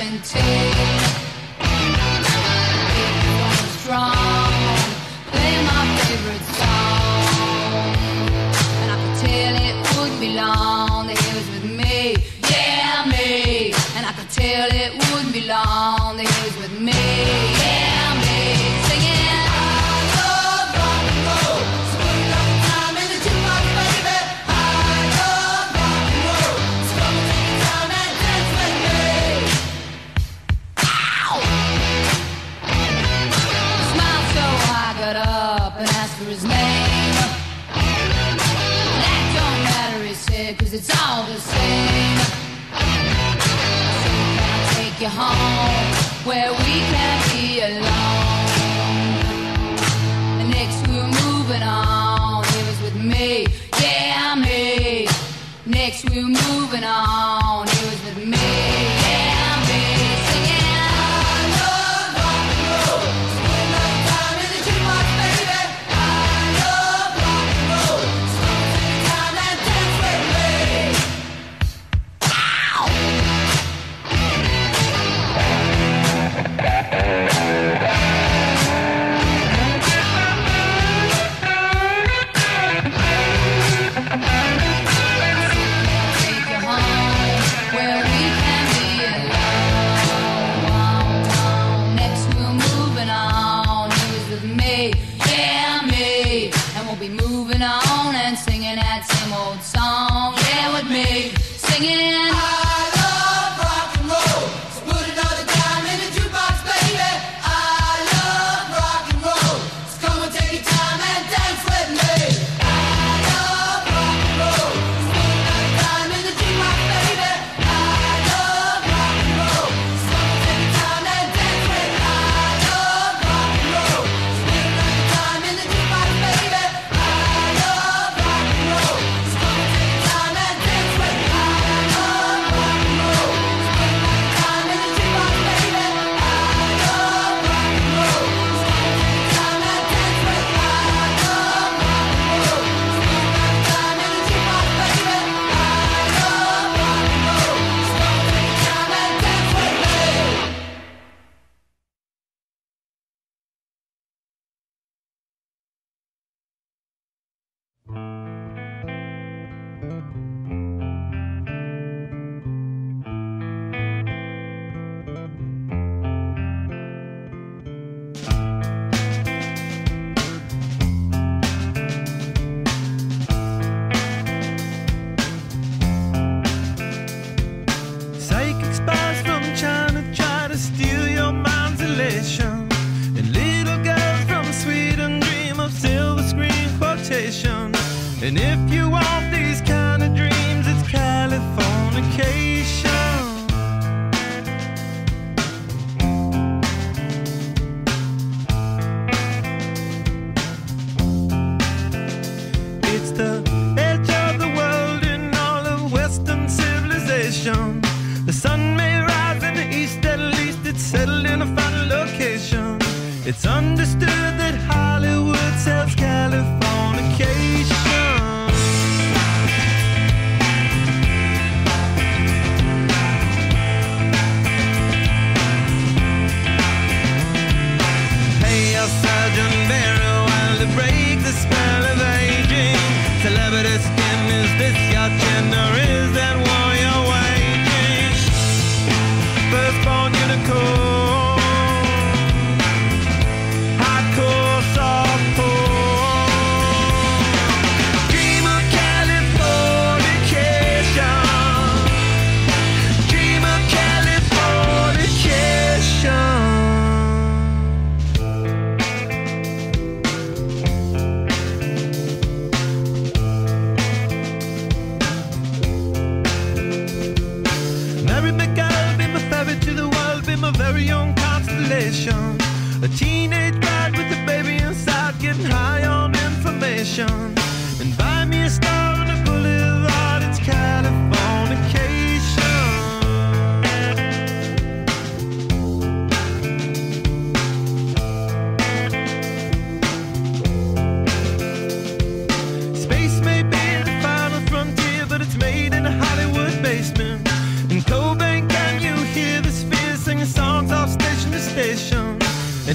seventeen. moving on. It was with me, yeah, me. Next, we're moving on.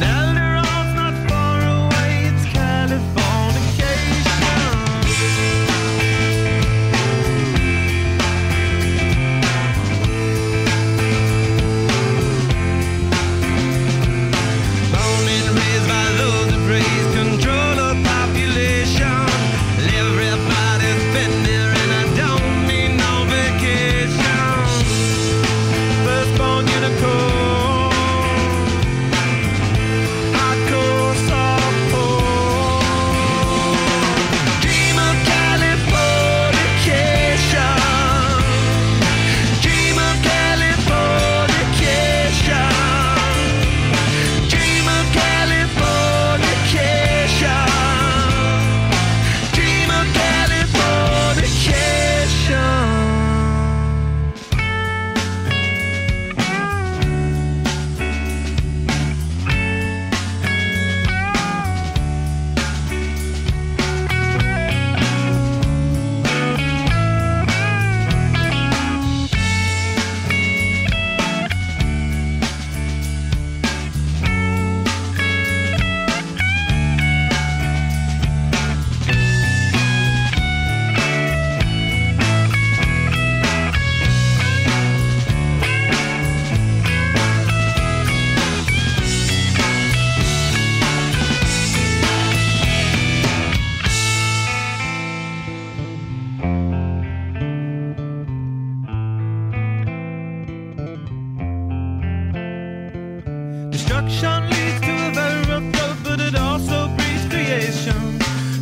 personality.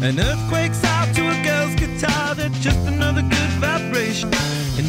An earthquake's out to a girl's guitar. They're just another good vibration. And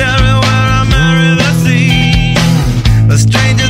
Staring where I marry the sea. A stranger